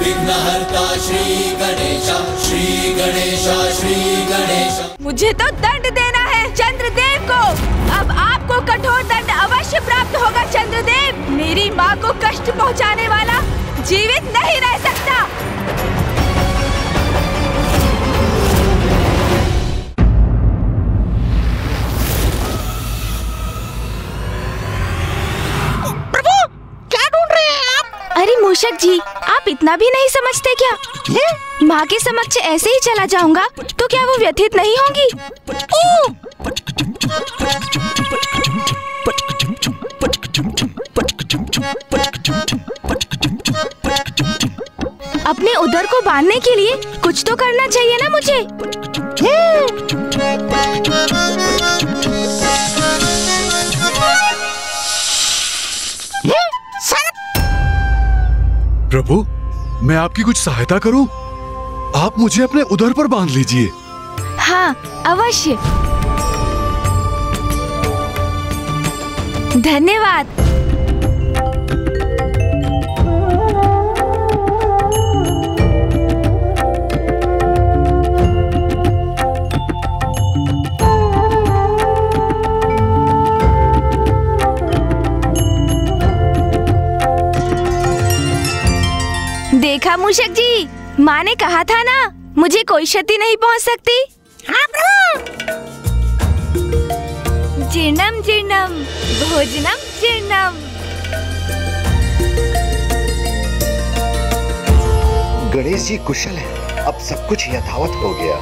विघ्नहर्ता श्री श्री श्री मुझे तो दंड देना है चंद्रदेव को। अब आपको कठोर दंड अवश्य प्राप्त होगा, चंद्रदेव। मेरी माँ को कष्ट पहुँचाने वाला जीवित नहीं रह सकता। अरे मूषक जी, आप इतना भी नहीं समझते क्या? माँ के समक्ष ऐसे ही चला जाऊँगा तो क्या वो व्यथित नहीं होंगी? अपने उधर को बांधने के लिए कुछ तो करना चाहिए ना मुझे। प्रभु, मैं आपकी कुछ सहायता करूँ? आप मुझे अपने उधर पर बाँध लीजिए। हाँ अवश्य। धन्यवाद। देखा मूषक जी। माँ ने कहा था ना मुझे कोई क्षति नहीं पहुँच सकती। हाँ प्रभु जीर्णम जीर्णम भोजनम जीर्णम। गणेश जी कुशल है। अब सब कुछ यथावत हो गया।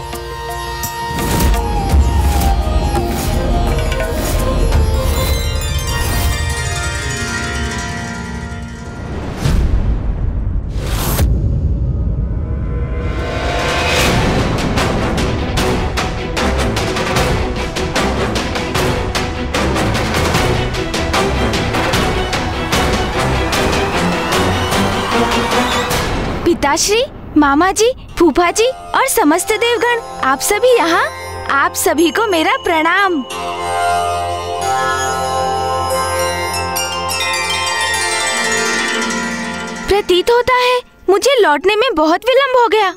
पिताश्री मामा जी फूफा जी और समस्त देवगण, आप सभी यहाँ, आप सभी को मेरा प्रणाम। प्रतीत होता है, मुझे लौटने में बहुत विलंब हो गया।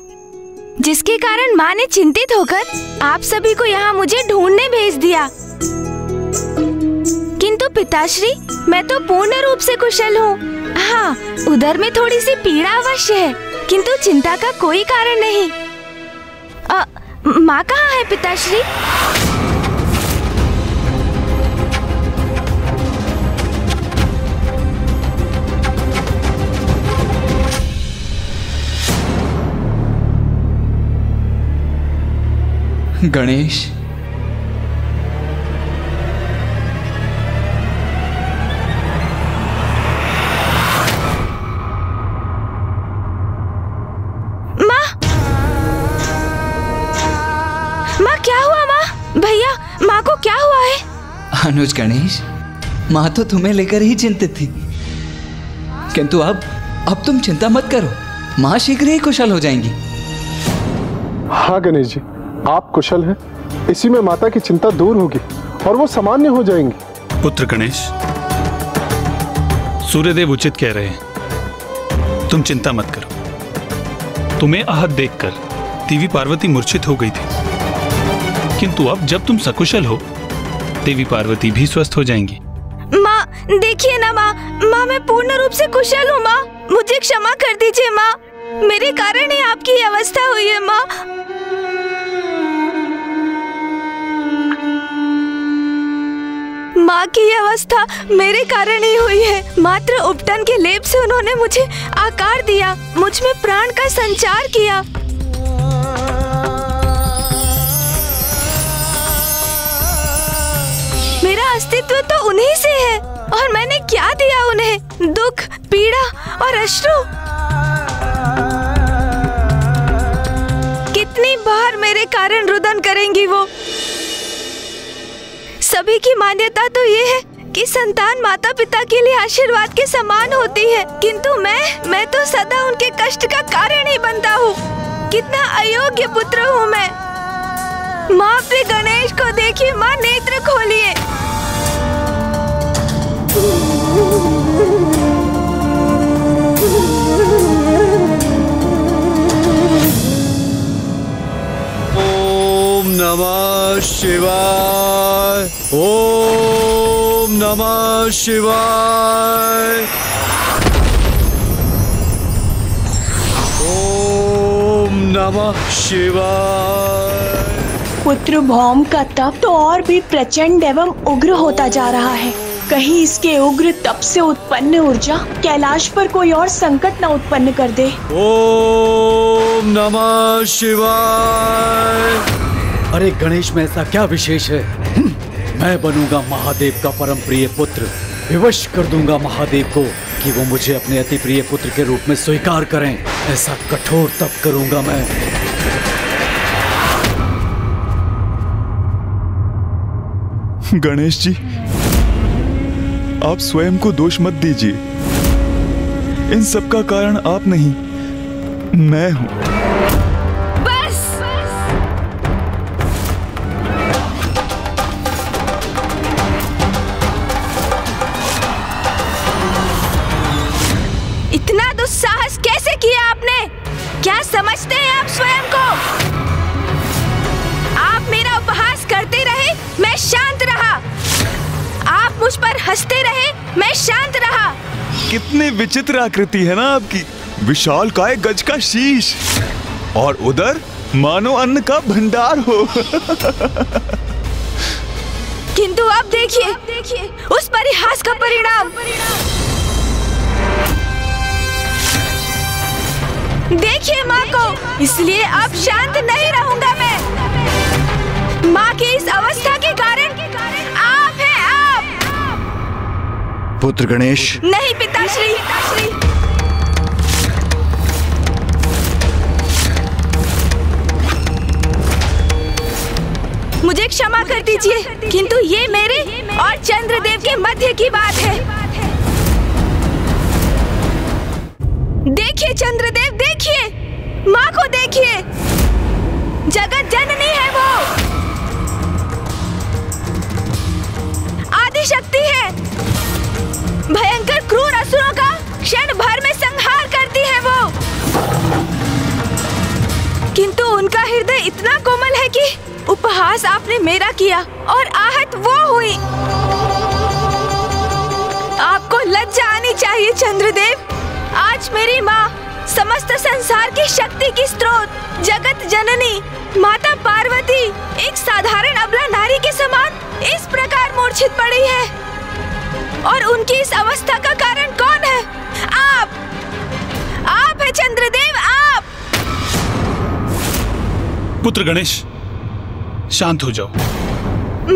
जिसके कारण माँ ने चिंतित होकर आप सभी को यहाँ मुझे ढूँढने भेज दिया। किंतु पिताश्री, मैं तो पूर्ण रूप से कुशल हूँ। हाँ उधर में थोड़ी सी पीड़ा अवश्य है। किंतु चिंता का कोई कारण नहीं। माँ कहाँ है पिताश्री? गणेश माँ क्या हुआ माँ? भैया माँ को क्या हुआ है? अनुज गणेश माँ तो तुम्हें लेकर ही चिंतित थी। किंतु अब अब तुम चिंता मत करो। माँ शीघ्र ही कुशल हो जाएँगी। हाँ गणेश जी आप कुशल हैं। इसी में माता की चिंता दूर होगी और वो सामान्य हो जाएँगी। पुत्र गणेश सूर्यदेव उचित कह रहे हैं। तुम चिंता मत करो। तुम्हें आहत देखकर देवी पार्वती मूर्छित हो गई थी। किंतु अब जब तुम सकुशल हो, देवी पार्वती भी स्वस्थ हो जाएँगी। माँ, देखिए ना माँ माँ, मैं पूर्ण रूप से कुशल हूँ माँ। मुझे क्षमा कर दीजिए माँ। मेरे कारण ही आपकी अवस्था हुई है माँ। माँ की अवस्था मेरे कारण ही हुई है। मात्र उपटन के लेप से उन्होंने मुझे आकार दिया, मुझमें प्राण का संचार किया। अस्तित्व तो उन्हीं से है। और मैंने क्या दिया उन्हें? दुख, पीड़ा और अश्रु? कितनी बार मेरे कारण रुदन करेंगी वो? सभी की मान्यता तो ये है कि संतान माता पिता के लिए आशीर्वाद के समान होती है। किंतु मैं मैं तो सदा उनके कष्ट का कारण ही बनता हूँ। कितना अयोग्य पुत्र हूँ मैं। माँ अपने गणेश को देखिए माँ नेत्र खोलिए। शिवाय। ओम नमः शिवाय। ओम नमः शिवाय। पुत्र भौम का तप तो और भी प्रचंड एवं उग्र होता जा रहा है। कहीं इसके उग्र तप से उत्पन्न ऊर्जा कैलाश पर कोई और संकट न उत्पन्न कर दे। ओम नमः शिवाय। अरे गणेश में ऐसा क्या विशेष है? मैं बनूँगा महादेव का परम प्रिय पुत्र। विवश कर दूँगा महादेव को कि वो मुझे अपने अति प्रिय पुत्र के रूप में स्वीकार करें। ऐसा कठोर तप करूँगा मैं। गणेश जी, आप स्वयं को दोष मत दीजिए। इन सब का कारण आप नहीं, मैं हूँ। समझते हैं आप स्वयं को। आप मेरा उपहास करते रहे मैं शांत रहा। आप मुझ पर हँसते रहे मैं शांत रहा। कितनी विचित्र आकृति है ना आपकी। विशाल काय गज का शीश। और उधर मानो अन्न का भंडार हो। किंतु अब देखिए देखिए उस परिहास का परिणाम। देखिए माँ को। इसलिए अब शांत नहीं रहूँगा मैं। माँ की इस अवस्था के कारण आप हैं आप। पुत्र गणेश। नहीं पिताश्री। पिताश्री मुझे क्षमा कर दीजिए किंतु ये मेरे और चंद्रदेव के मध्य की बात है। देखिए चंद्रदेव, देखिए। माँ को देखिए। जगत जननी है वो। आदि शक्ति है। भयंकर क्रूर असुरों का क्षण भर में संहार करती है वो। किंतु उनका हृदय इतना कोमल है कि उपहास आपने मेरा किया और आहत वो हुई। आपको लज्जा आनी चाहिए, चंद्रदेव। आज मेरी माँ समस्त संसार की शक्ति की स्रोत जगत जननी माता पार्वती एक साधारण अबला नारी के समान इस प्रकार मूर्छित पड़ी है। और उनकी इस अवस्था का कारण कौन है? आप! आप है चंद्रदेव आप! पुत्र गणेश शांत हो जाओ।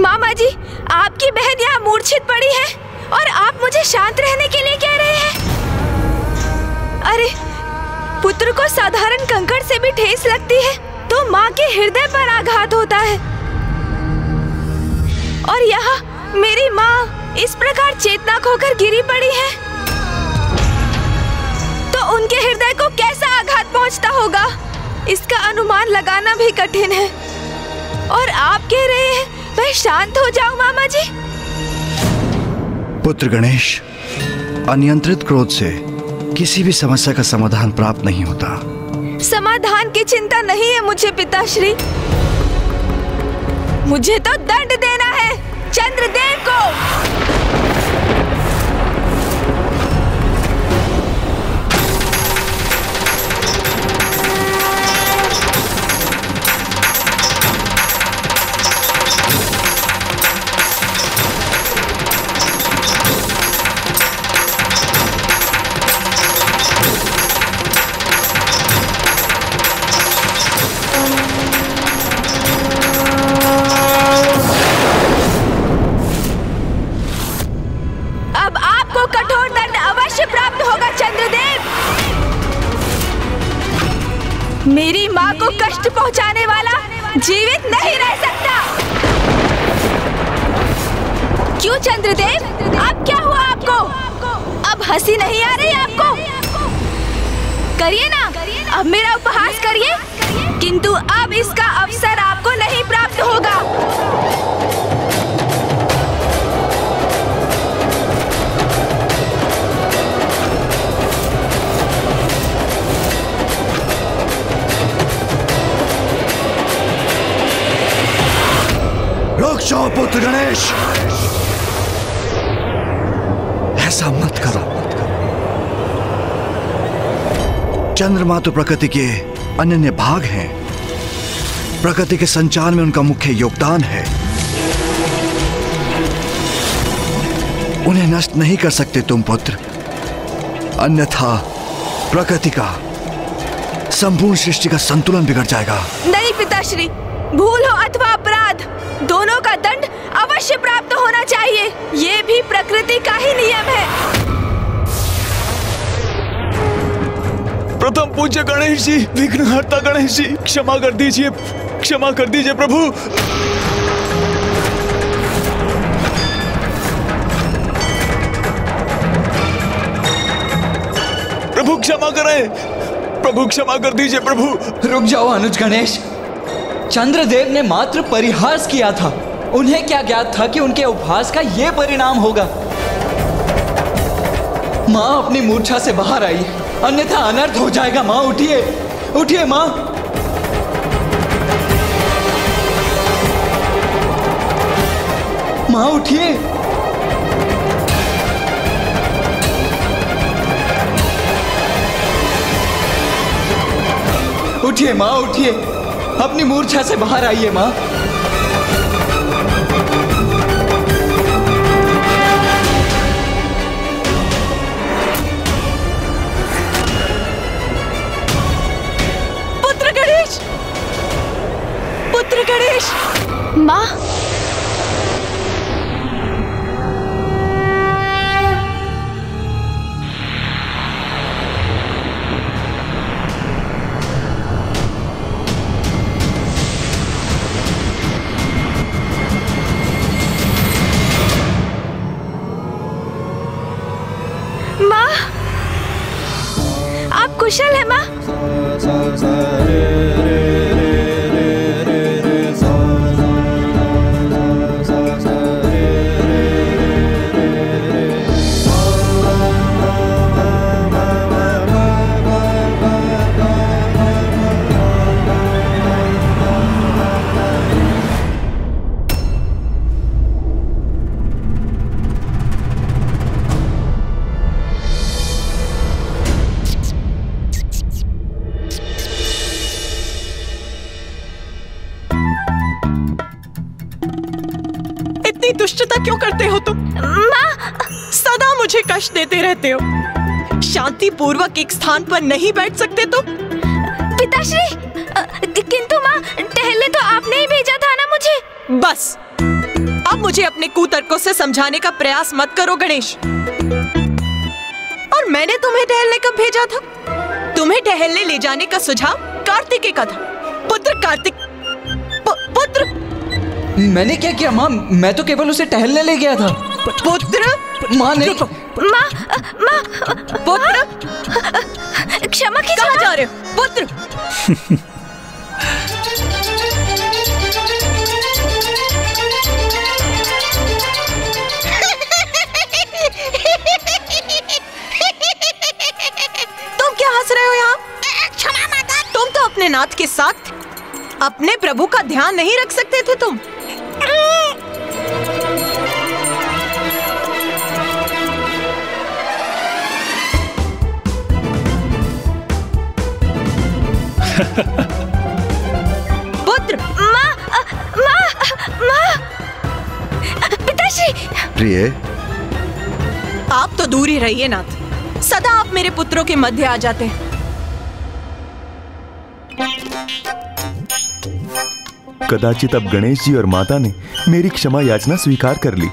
मामा जी आपकी बहन यहाँ मूर्छित पड़ी है और आप मुझे शांत रहने के लिए कह रहे हैं। अरे, पुत्र को साधारण कंकड़ से भी ठेस लगती है तो माँ के हृदय पर आघात होता है। और यहाँ मेरी माँ इस प्रकार चेतना खोकर गिरी पड़ी है। तो उनके हृदय को कैसा आघात पहुँचता होगा? इसका अनुमान लगाना भी कठिन है। और आप कह रहे हैं, मैं शांत हो जाऊँ मामा जी पुत्र गणेश, अनियंत्रित क्रोध से किसी भी समस्या का समाधान प्राप्त नहीं होता। समाधान की चिंता नहीं है मुझे, पिताश्री। मुझे तो दंड देना है। चंद्रदेव को। पुत्र गणेश ऐसा मत करो। मत करो चंद्रमा तो प्रकृति के अनन्य भाग हैं। प्रकृति के संचार में उनका मुख्य योगदान है। उन्हें नष्ट नहीं कर सकते तुम पुत्र। अन्यथा प्रकृति का संपूर्ण सृष्टि का संतुलन बिगड़ जाएगा। नहीं, पिताश्री। भूल हो अथवा अपराध, दोनों का दंड अवश्य प्राप्त होना चाहिए। ये भी प्रकृति का ही नियम है। प्रथम पूज्य गणेश जी विघ्नहर्ता गणेश जी क्षमा कर दीजिए क्षमा कर दीजिए प्रभु। प्रभु क्षमा करें। प्रभु क्षमा कर दीजिए प्रभु। रुक जाओ अनुज गणेश। चंद्रदेव ने मात्र परिहास किया था। उन्हें क्या ज्ञात था कि उनके उपहास का ये परिणाम होगा? माँ अपनी मूर्छा से बाहर आई। अन्यथा अनर्थ हो जाएगा। माँ, उठिए। उठिए, माँ। माँ, उठिए। उठिए, माँ, उठिए। अपनी मूर्छा से बाहर आइए, माँ। माँ? कुशल है माँ? मुझे कष्ट देते रहते हो। शांति पूर्वक एक स्थान पर नहीं बैठ सकते तो पिताश्री किंतु माँ टहलने तो आपने ही भेजा था ना मुझे। बस। अब मुझे अपने कुतर्कों से समझाने का प्रयास मत करो गणेश। और मैंने तुम्हें टहलने कब भेजा था? तुम्हें टहलने ले जाने का सुझाव कार्तिकेय का था। पुत्र कार्तिक पु- पुत्र। मैंने क्या किया माँ? मैं तो केवल उसे टहलने ले गया था। पुत्र? माँ नहीं। माँ माँ। पुत्र। क्षमा कीजिए कहाँ जा रहे हो? पुत्र। तुम क्या हंस रहे हो यहाँ? क्षमा माता। तुम तो अपने नाथ के साथ अपने प्रभु का ध्यान नहीं रख सकते थे तुम। पुत्र माँ माँ माँ। पिताश्री प्रिय। आप तो दूर ही रहिए नाथ। सदा आप मेरे पुत्रों के मध्य आ जाते। हैं कदाचित अब गणेश जी और माता ने मेरी क्षमा याचना स्वीकार कर ली।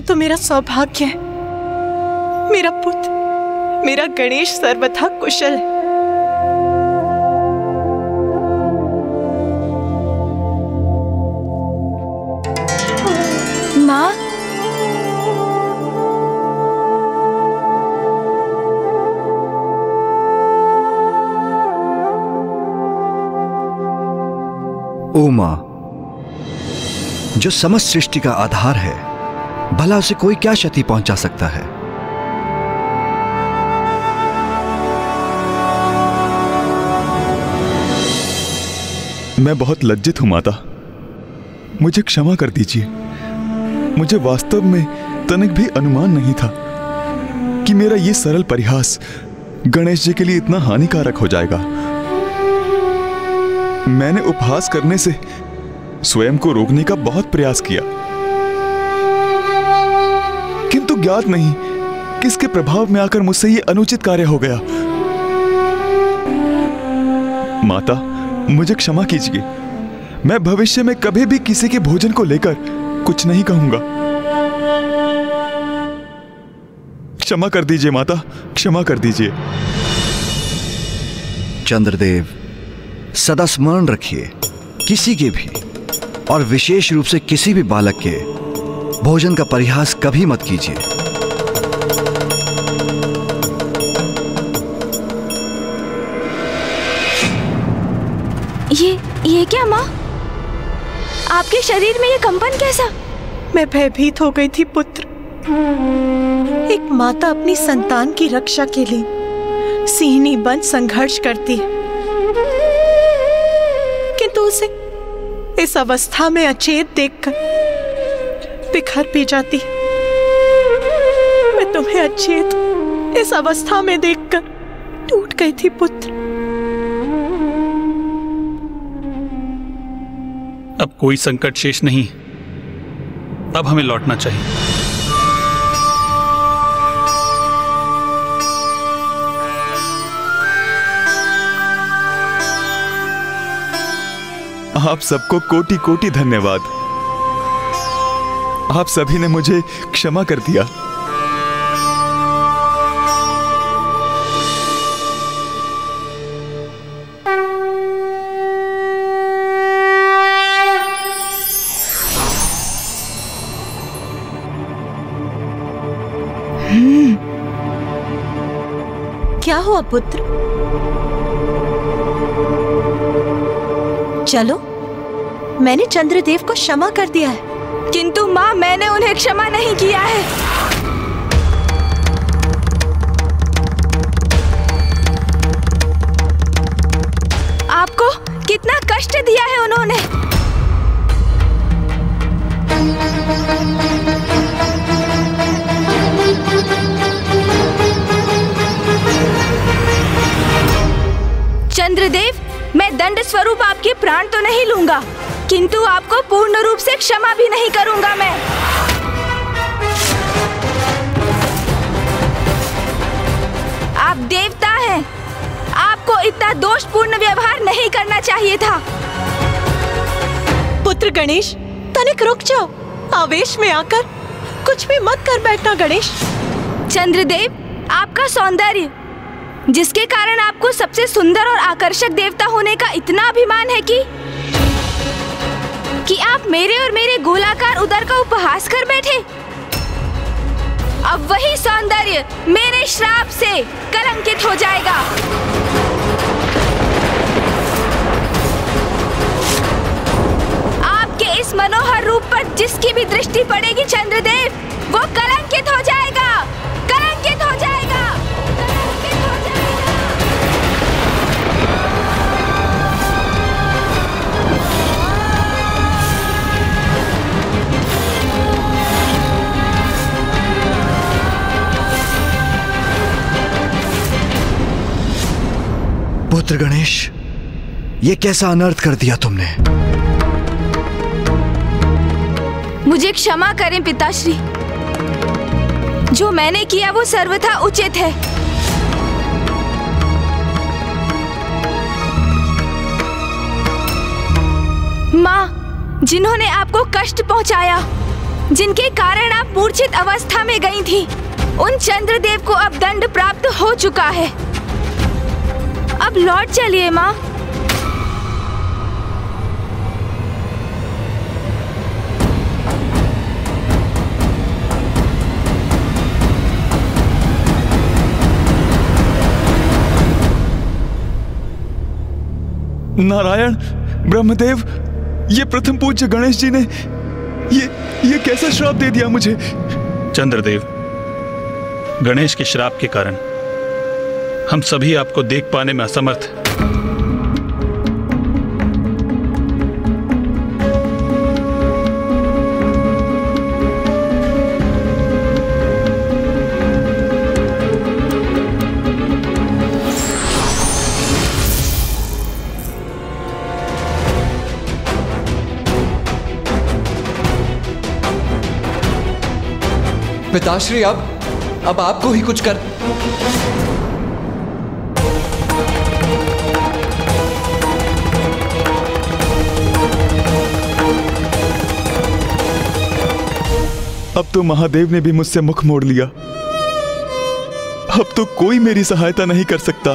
ये तो मेरा सौभाग्य है। मेरा पुत्र मेरा गणेश सर्वथा कुशल है। माँ? उमा जो समस्त सृष्टि का आधार है भला उसे कोई क्या क्षति पहुँचा सकता है? मैं बहुत लज्जित हूँ, माता। मुझे क्षमा कर दीजिए। मुझे वास्तव में तनिक भी अनुमान नहीं था कि मेरा ये सरल परिहास गणेश जी के लिए इतना हानिकारक हो जाएगा। मैंने उपहास करने से स्वयं को रोकने का बहुत प्रयास किया। ज्ञात नहीं किसके प्रभाव में आकर मुझसे ये अनुचित कार्य हो गया। माता, मुझे क्षमा कीजिए। मैं भविष्य में कभी भी किसी के भोजन को लेकर कुछ नहीं कहूँगा। क्षमा कर दीजिए माता, क्षमा कर दीजिए। चंद्रदेव, सदा स्मरण रखिए, किसी के भी और विशेष रूप से किसी भी बालक के भोजन का परिहास कभी मत कीजिए। ये ये क्या माँ? आपके शरीर में ये कंपन कैसा? मैं भयभीत हो गई थी पुत्र। एक माता अपनी संतान की रक्षा के लिए सिंहनी बन संघर्ष करती है। किंतु उसे इस अवस्था में अचेत देखकर बिखर पी जाती। मैं तुम्हें अचेत इस अवस्था में देखकर टूट गई थी पुत्र। अब कोई संकट शेष नहीं। अब हमें लौटना चाहिए। आप सबको कोटि कोटि धन्यवाद। आप सभी ने मुझे क्षमा कर दिया। क्या हुआ पुत्र? चलो, मैंने चंद्रदेव को क्षमा कर दिया है। किंतु माँ, मैंने उन्हें क्षमा नहीं किया है। आपको कितना कष्ट दिया है उन्होंने। चंद्रदेव, मैं दंड स्वरूप आपके प्राण तो नहीं लूँगा। किंतु आपको पूर्ण रूप से क्षमा भी नहीं करूँगा मैं। आप देवता हैं। आपको इतना दोषपूर्ण व्यवहार नहीं करना चाहिए था। पुत्र गणेश तनिक रुक जाओ। आवेश में आकर कुछ भी मत कर बैठना गणेश। चंद्रदेव आपका सौंदर्य जिसके कारण आपको सबसे सुंदर और आकर्षक देवता होने का इतना अभिमान है कि कि आप मेरे और मेरे गोलाकार उदर का उपहास कर बैठे। अब वही सौंदर्य मेरे श्राप से कलंकित हो जाएगा। आपके इस मनोहर रूप पर जिसकी भी दृष्टि पड़ेगी, चंद्रदेव, वो कलंकित हो जाएगा। पुत्र गणेश, ये कैसा अनर्थ कर दिया तुमने? मुझे क्षमा करें पिताश्री। जो मैंने किया वो सर्वथा उचित है। माँ, जिन्होंने आपको कष्ट पहुँचाया, जिनके कारण आप मूर्छित अवस्था में गई थी, उन चंद्रदेव को अब दंड प्राप्त हो चुका है। अब लौट चलिए माँ। नारायण ब्रह्मदेव ये प्रथम पूज्य गणेश जी ने ये ये कैसा श्राप दे दिया मुझे? चंद्रदेव गणेश के श्राप के कारण हम सभी आपको देख पाने में असमर्थ हैं। पिताश्री, अब अब आपको ही कुछ कर अब तो महादेव ने भी मुझसे मुख मोड़ लिया। अब तो कोई मेरी सहायता नहीं कर सकता।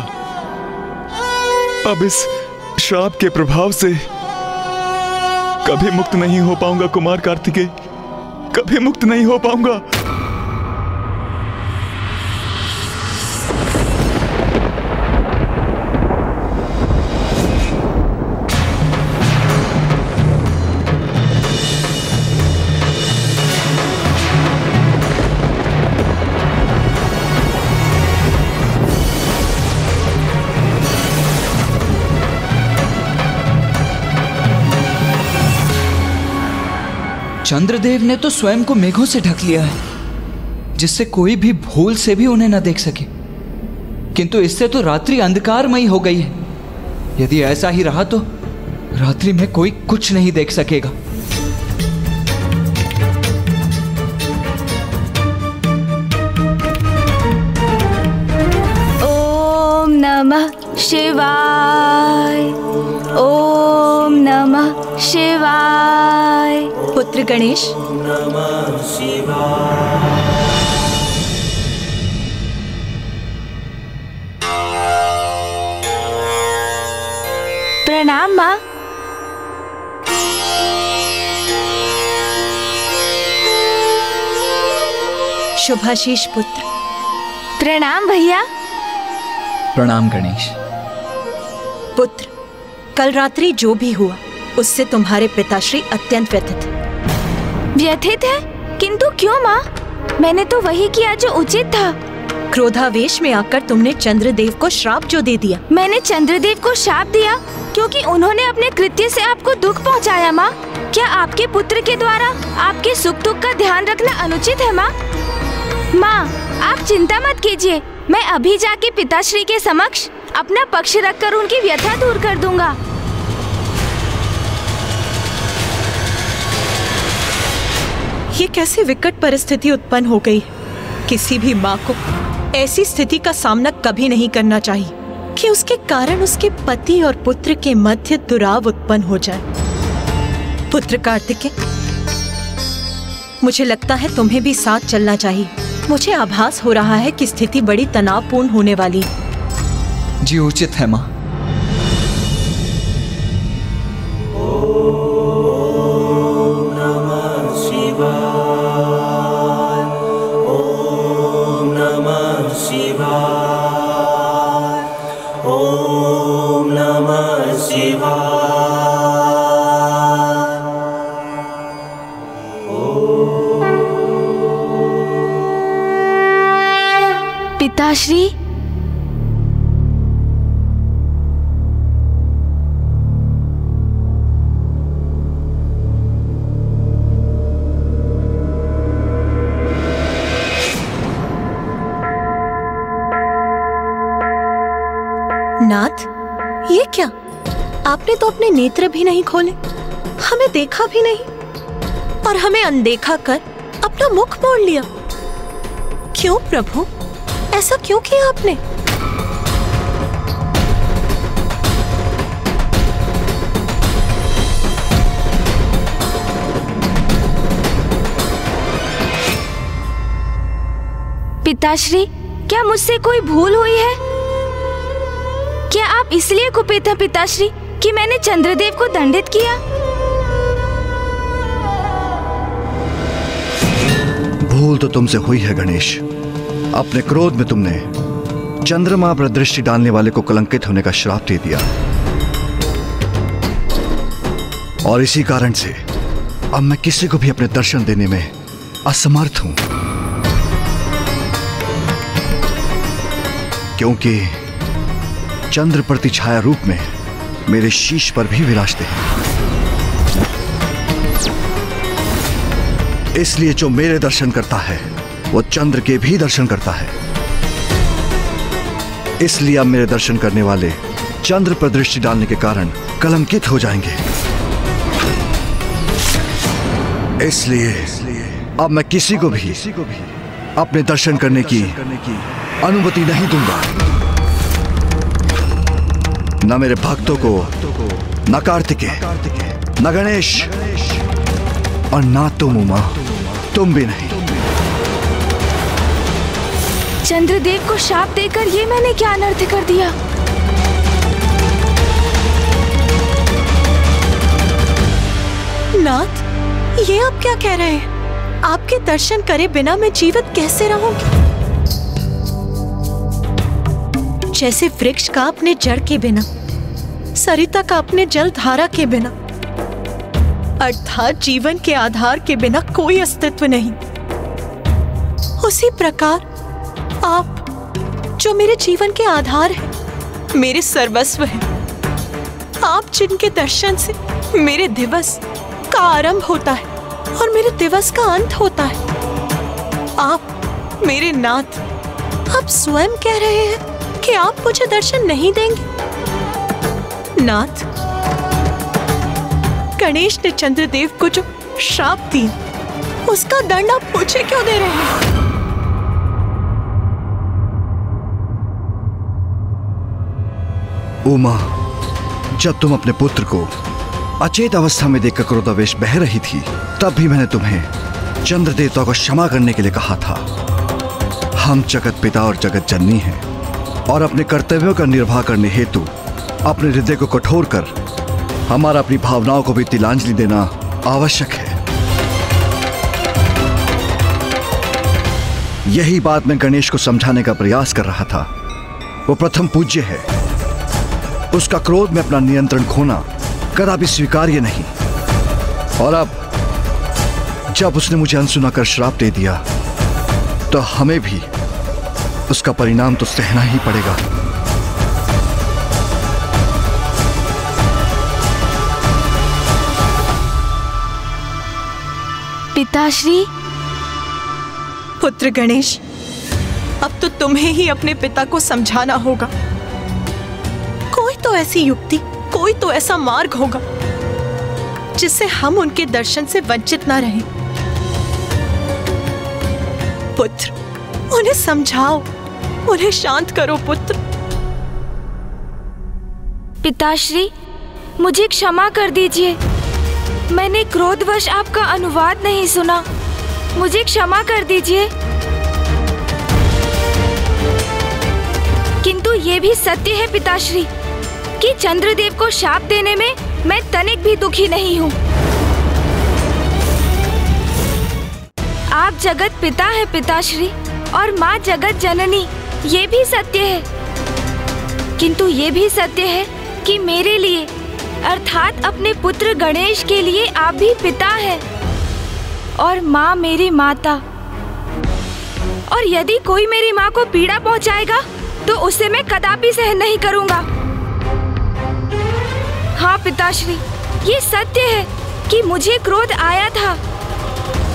अब इस श्राप के प्रभाव से कभी मुक्त नहीं हो पाऊँगा कुमार कार्तिकेय। कभी मुक्त नहीं हो पाऊँगा। चंद्रदेव ने तो स्वयं को मेघों से ढक लिया है, जिससे कोई भी भूल से भी उन्हें न देख सके। किंतु इससे तो रात्रि अंधकारमयी हो गई है। यदि ऐसा ही रहा तो रात्रि में कोई कुछ नहीं देख सकेगा। ओम नमः शिवाय। ओम नमः शिवाय। गणेश। प्रणाम माँ। शुभाशीष पुत्र। प्रणाम भैया। प्रणाम गणेश। पुत्र कल रात्रि जो भी हुआ उससे तुम्हारे पिताश्री अत्यंत व्यथित व्यथित है? किंतु क्यों माँ? मैंने तो वही किया जो उचित था। क्रोधावेश में आकर तुमने चंद्रदेव को श्राप जो दे दिया। मैंने चंद्रदेव को श्राप दिया क्योंकि उन्होंने अपने कृत्य से आपको दुख पहुँचाया माँ। क्या आपके पुत्र के द्वारा आपके सुख दुख का ध्यान रखना अनुचित है माँ? माँ आप चिंता मत कीजिए। मैं अभी जाके पिताश्री के समक्ष अपना पक्ष रखकर उनकी व्यथा दूर कर दूँगा। ये कैसी विकट परिस्थिति उत्पन्न हो गई? किसी भी माँ को ऐसी स्थिति का सामना कभी नहीं करना चाहिए कि उसके कारण उसके पति और पुत्र के मध्य दुराव उत्पन्न हो जाए। पुत्र कार्तिकेय, मुझे लगता है तुम्हें भी साथ चलना चाहिए। मुझे आभास हो रहा है कि स्थिति बड़ी तनावपूर्ण होने वाली जी, उचित है माँ। नेत्र भी नहीं खोले, हमें देखा भी नहीं, और हमें अनदेखा कर अपना मुख मोड़ लिया। क्यों प्रभु? ऐसा क्यों किया आपने? पिताश्री, क्या मुझसे कोई भूल हुई है? क्या आप इसलिए कुपित हैं पिताश्री? कि मैंने चंद्रदेव को दंडित किया? भूल तो तुमसे हुई है गणेश। अपने क्रोध में तुमने चंद्रमा पर दृष्टि डालने वाले को कलंकित होने का श्राप दे दिया। और इसी कारण से अब मैं किसी को भी अपने दर्शन देने में असमर्थ हूँ। क्योंकि चंद्र प्रति छाया रूप में मेरे शीश पर भी विराजते हैं। इसलिए जो मेरे दर्शन करता है वो चंद्र के भी दर्शन करता है। इसलिए अब मेरे दर्शन करने वाले चंद्र पर दृष्टि डालने के कारण कलंकित हो जाएँगे। इसलिए अब मैं किसी को भी किसी को भी अपने दर्शन करने की अनुमति नहीं दूँगा। न मेरे भक्तों को, न कार्तिके, न गणेश, और ना तुम उमा। तुम भी नहीं। चंद्रदेव को शाप देकर ये मैंने क्या अनर्थ कर दिया? नाथ, ये आप क्या कह रहे हैं? आपके दर्शन करे बिना मैं जीवित कैसे रहूँगी जैसे वृक्ष का अपने जड़ के बिना सरिता का अपने जल धारा के बिना अर्थात जीवन के आधार के बिना कोई अस्तित्व नहीं। उसी प्रकार आप जो मेरे जीवन के आधार हैं, मेरे सर्वस्व हैं, आप जिनके दर्शन से मेरे दिवस का आरंभ होता है और मेरे दिवस का अंत होता है आप मेरे नाथ आप स्वयं कह रहे हैं। कि आप मुझे दर्शन नहीं देंगे? नाथ, गणेश ने चंद्रदेव को जो श्राप दी, उसका दंड आप मुझे क्यों दे रहे हैं? उमा, जब तुम अपने पुत्र को अचेत अवस्था में देखकर क्रोधावेश बह रही थी, तब भी मैंने तुम्हें चंद्र देवता को क्षमा करने के लिए कहा था। हम जगत पिता और जगत जननी हैं। और अपने कर्तव्यों का निर्वाह करने हेतु अपने हृदय को कठोर कर हमारा अपनी भावनाओं को भी तिलांजलि देना आवश्यक है। यही बात मैं गणेश को समझाने का प्रयास कर रहा था। वो प्रथम पूज्य है। उसका क्रोध में अपना नियंत्रण खोना कदापि स्वीकार्य नहीं। और अब जब उसने मुझे अनसुना कर श्राप दे दिया तो हमें भी उसका परिणाम तो सहना ही पड़ेगा। पिताश्री? पुत्र गणेश अब तो तुम्हें ही अपने पिता को समझाना होगा। कोई तो ऐसी युक्ति कोई तो ऐसा मार्ग होगा जिससे हम उनके दर्शन से वंचित ना रहें। पुत्र उन्हें समझाओ। उन्हें शांत करो, पुत्र। पिताश्री, मुझे क्षमा कर दीजिए। मैंने क्रोधवश आपका अनुवाद नहीं सुना। मुझे क्षमा कर दीजिए। किंतु ये भी सत्य है, पिताश्री, कि चंद्रदेव को शाप देने में मैं तनिक भी दुखी नहीं हूँ। आप जगत पिता है, पिताश्री, और माँ जगत जननी। ये भी सत्य है। किंतु ये भी सत्य है कि मेरे लिए, अर्थात अपने पुत्र गणेश के लिए आप भी पिता है और माँ मेरी माता। और यदि कोई मेरी माँ को पीड़ा पहुँचाएगा तो उसे मैं कदापि सहन नहीं करूँगा। हाँ पिताश्री, ये सत्य है कि मुझे क्रोध आया था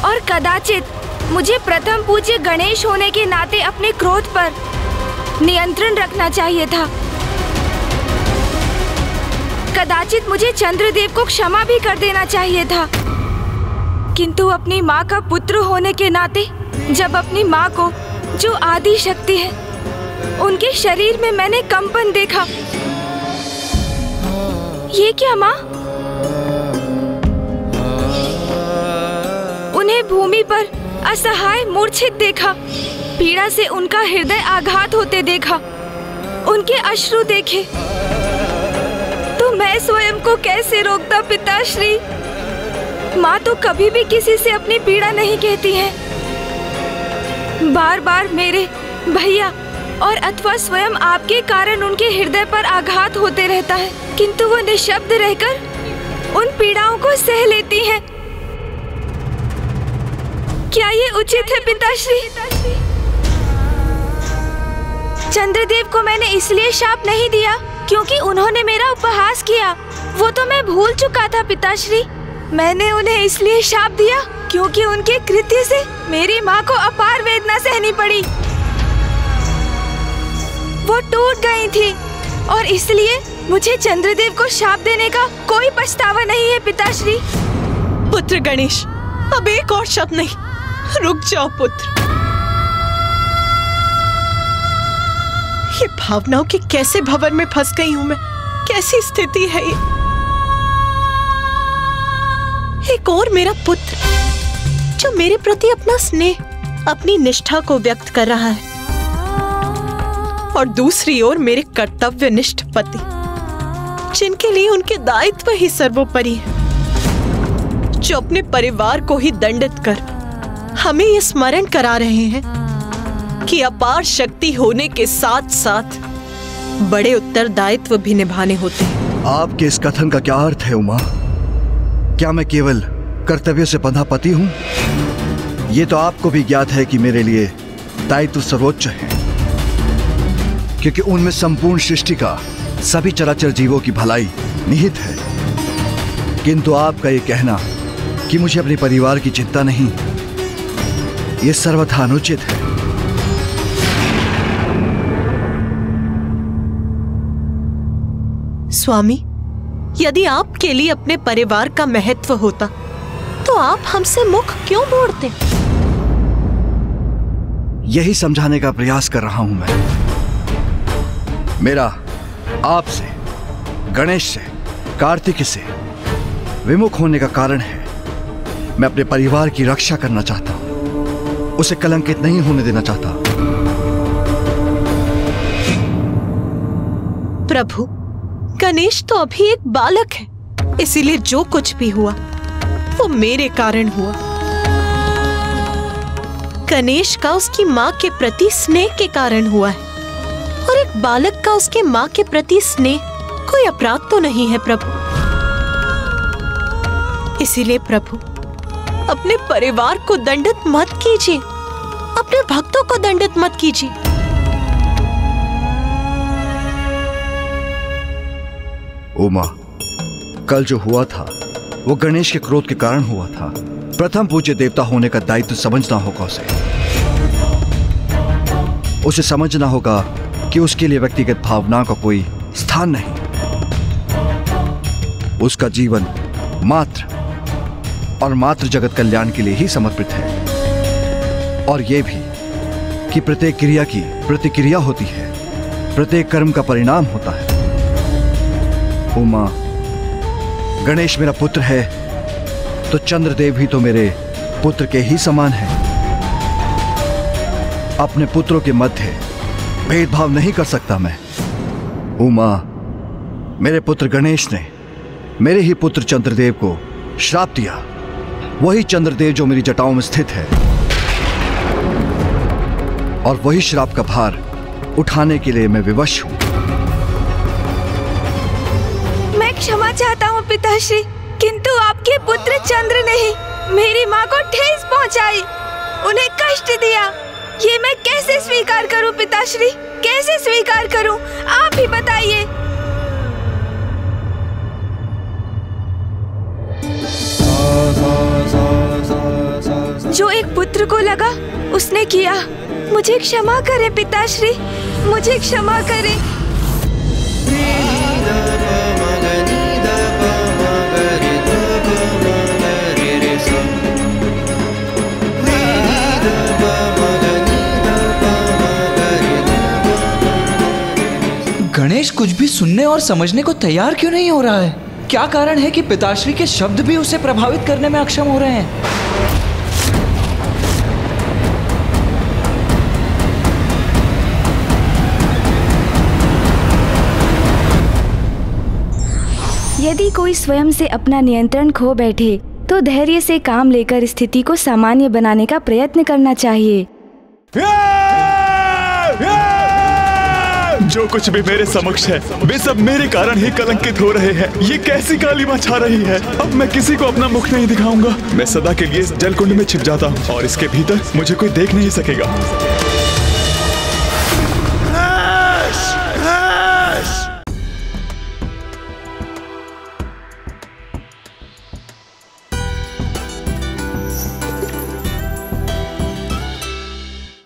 और कदाचित मुझे प्रथम पूज्य गणेश होने के नाते अपने क्रोध पर नियंत्रण रखना चाहिए था। कदाचित मुझे चंद्रदेव को क्षमा भी कर देना चाहिए था। किंतु अपनी माँ का पुत्र होने के नाते, जब अपनी माँ को, जो आदि शक्ति है, उनके शरीर में मैंने कंपन देखा। ये क्या माँ? उन्हें भूमि पर असहाय मूर्छित देखा। पीड़ा से उनका हृदय आघात होते देखा। उनके अश्रु देखे। तो मैं स्वयं को कैसे रोकता पिताश्री? माँ तो कभी भी किसी से अपनी पीड़ा नहीं कहती है। बार बार मेरे भैया और अथवा स्वयं आपके कारण उनके हृदय पर आघात होते रहता है। किंतु वो निशब्द रहकर उन पीड़ाओं को सह लेती हैं। क्या ये उचित है पिताश्री? चंद्रदेव को मैंने इसलिए शाप नहीं दिया क्योंकि उन्होंने मेरा उपहास किया। वो तो मैं भूल चुका था पिताश्री। मैंने उन्हें इसलिए शाप दिया क्योंकि उनके कृत्य से मेरी माँ को अपार वेदना सहनी पड़ी। वो टूट गई थी और इसलिए मुझे चंद्रदेव को शाप देने का कोई पछतावा नहीं है पिताश्री। पुत्र गणेश, अब एक और शब्द नहीं। रुक जाओ पुत्र। ये भावनाओं के कैसे भवन में फंस गई हूँ मैं? कैसी स्थिति है ये? एक और मेरा पुत्र, जो मेरे प्रति अपना स्नेह, अपनी निष्ठा को व्यक्त कर रहा है, और दूसरी ओर मेरे कर्तव्य निष्ठ पति, जिनके लिए उनके दायित्व ही सर्वोपरि है, जो अपने परिवार को ही दंडित कर हमें ये स्मरण करा रहे हैं कि अपार शक्ति होने के साथ साथ बड़े उत्तरदायित्व भी निभाने होते हैं। आपके इस कथन का क्या अर्थ है, उमा? क्या मैं केवल कर्तव्य से बंधा पति हूँ? ये तो आपको भी ज्ञात है कि मेरे लिए दायित्व सर्वोच्च है। क्योंकि उनमें संपूर्ण सृष्टि का सभी चराचर जीवों की भलाई निहित है। किंतु आपका ये कहना कि मुझे अपने परिवार की चिंता नहीं ये सर्वथा अनुचित है। स्वामी यदि आपके लिए अपने परिवार का महत्व होता तो आप हमसे मुख क्यों मोड़ते? यही समझाने का प्रयास कर रहा हूँ मैं। मेरा आपसे गणेश से कार्तिक से विमुख होने का कारण है। मैं अपने परिवार की रक्षा करना चाहता हूँ। उसे कलंकित नहीं होने देना चाहता। प्रभु, गणेश तो अभी एक बालक है। इसीलिए जो कुछ भी हुआ, वो मेरे कारण हुआ। गणेश का उसकी माँ के प्रति स्नेह के कारण हुआ है। और एक बालक का उसके माँ के प्रति स्नेह कोई अपराध तो नहीं है, प्रभु। इसीलिए प्रभु, अपने परिवार को दंडित मत कीजिए। अपने भक्तों को दंडित मत कीजिए। उमा कल जो हुआ था, वो गणेश के क्रोध के कारण हुआ था। प्रथम पूज्य देवता होने का दायित्व समझना होगा उसे। उसे समझना होगा कि उसके लिए व्यक्तिगत भावना का कोई स्थान नहीं। उसका जीवन मात्र और मात्र जगत कल्याण के लिए ही समर्पित है। और यह भी कि प्रत्येक क्रिया की प्रतिक्रिया होती है। प्रत्येक कर्म का परिणाम होता है। उमा, गणेश मेरा पुत्र है तो चंद्रदेव भी तो मेरे पुत्र के ही समान है। अपने पुत्रों के मध्य भेदभाव नहीं कर सकता मैं। उमा, मेरे पुत्र गणेश ने मेरे ही पुत्र चंद्रदेव को श्राप दिया। वही चंद्रदेव जो मेरी जटाओं में स्थित है। और वही शराब का भार उठाने के लिए मैं विवश हूँ। मैं क्षमा चाहता हूँ, पिताश्री, किंतु आपके पुत्र चंद्र ने ही मेरी माँ को ठेस पहुँचाई, उन्हें कष्ट दिया। ये मैं कैसे स्वीकार करूँ, पिताश्री? कैसे स्वीकार करूँ? आप ही बताइए। जो एक पुत्र को लगा, उसने किया। मुझे क्षमा करे, पिताश्री। मुझे क्षमा करे। गणेश, कुछ भी सुनने और समझने को तैयार क्यों नहीं हो रहा है? क्या कारण है कि पिताश्री के शब्द भी उसे प्रभावित करने में अक्षम हो रहे हैं? यदि कोई स्वयं से अपना नियंत्रण खो बैठे तो धैर्य से काम लेकर स्थिति को सामान्य बनाने का प्रयत्न करना चाहिए। जो कुछ भी मेरे समक्ष है, वे सब मेरे कारण ही कलंकित हो रहे हैं। ये कैसी कालीमा छा रही है? अब मैं किसी को अपना मुख नहीं दिखाऊँगा। मैं सदा के लिए इस जलकुंड में छिप जाता हूँ, और इसके भीतर मुझे कोई देख नहीं सकेगा।